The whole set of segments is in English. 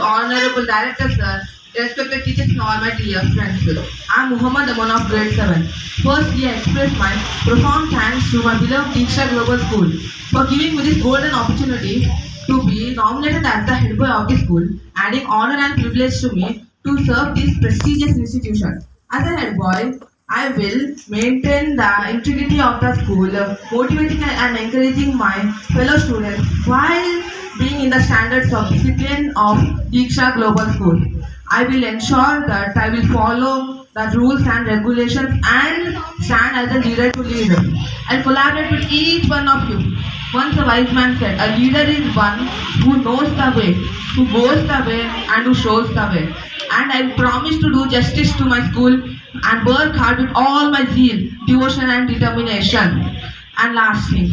Honorable Director Sir, respected teachers and all my dear friends. I am Muhammad Aman of grade 7. Firstly, I express my profound thanks to my beloved Deeksha Global School for giving me this golden opportunity to be nominated as the head boy of the school, adding honor and privilege to me to serve this prestigious institution. As a head boy, I will maintain the integrity of the school, motivating and encouraging my fellow students while being in the standards of discipline of Deeksha Global School. I will ensure that I will follow the rules and regulations and stand as a leader to lead. I'll collaborate with each one of you. Once a wise man said, a leader is one who knows the way, who goes the way and who shows the way. And I promise to do justice to my school and work hard with all my zeal, devotion and determination. And lastly,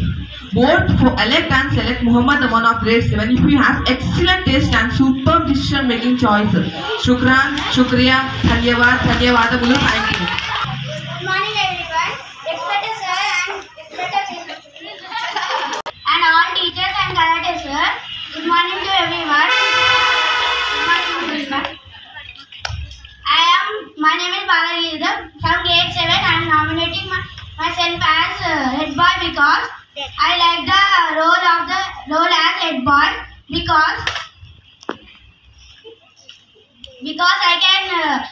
vote for elect and select Muhammad Aman of grade 7 if you have excellent taste and superb decision making choices. Shukran, Shukriya, Dhanyavad, Dhanyavadamuలు, thank you. My name is Balagirda from grade 7. I am nominating my, myself as uh, head boy because I like the role of the role as head boy because because I can uh,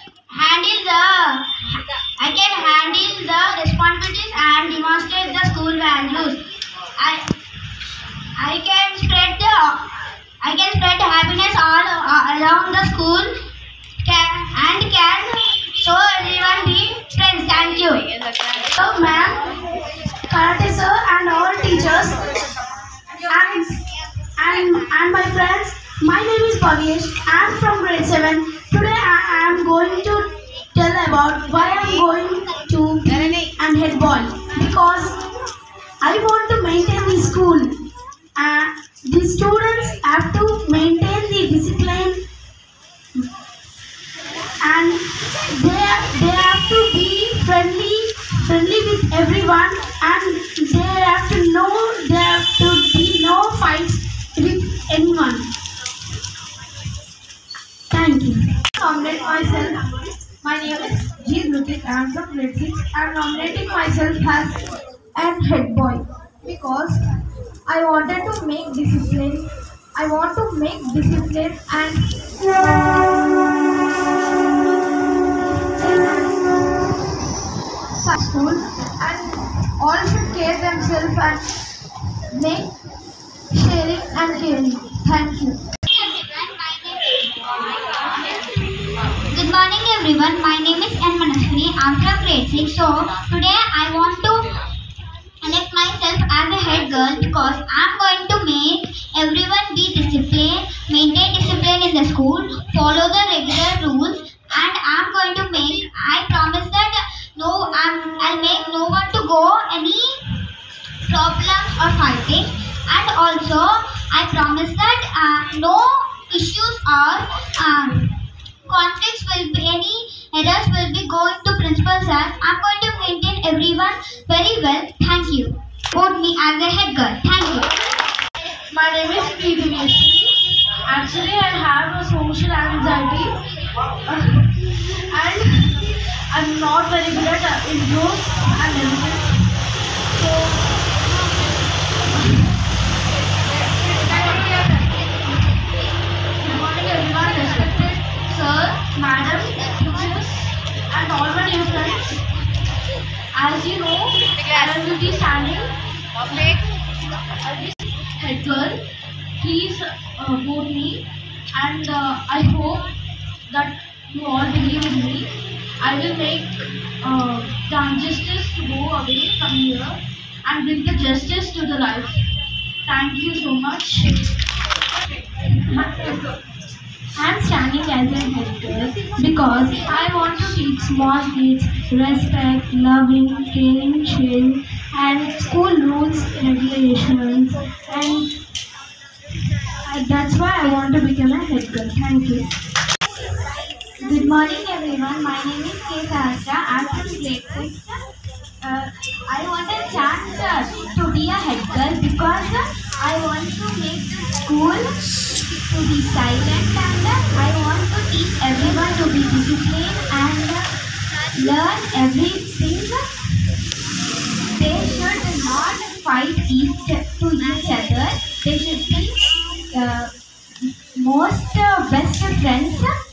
handle the I can handle the responsibilities and demonstrate the school values. I I can spread the I can spread happiness all uh, around the school can, and can show everyone be friends. Thank you. Hello, ma'am, karate sir, and all teachers, and, and, and my friends. My name is Bhagesh. I am from grade 7. Today I am going to tell about why I am going to and head boy. Because I want to maintain the school. Uh, the students have to maintain the discipline and they they have to be friendly with everyone and they have to know there have to be no fights with anyone thank you nominate myself my name is G. Lutik. I am from grade 6. I am nominating myself as an head boy because I wanted to make discipline. I want to make discipline and school and all should care themselves and make sharing and caring. Thank you. Good morning everyone. My name is N. Manaswini. I'm grade 6. So today I want to elect myself as a head girl because or fighting, and also I promise that uh, no issues or um, conflicts will be any errors will be going to principal sir. I'm going to maintain everyone very well. Thank you. Vote me as a head girl. Thank you. My name is Sri Actually, I have a social anxiety and I'm not very good at uh, intros and madam, teachers and all my dear friends. As you know, I will be standing head girl. Please uh, vote me and uh, I hope that you all believe in me. I will make uh, the injustice to go away from here and bring the justice to the life. Thank you so much. I'm standing as a girl because I want to teach small kids respect, loving, caring, sharing, and school rules, regulations, and uh, that's why I want to become a head girl. Thank you. Good morning everyone. My name is K. I'm from grade 6. Uh, I want a chance uh, to be a head girl because uh, I want to make the school to be silent and uh, I want to teach everyone to be disciplined and uh, learn everything. They should not fight each to each other. They should be uh, most uh, best friends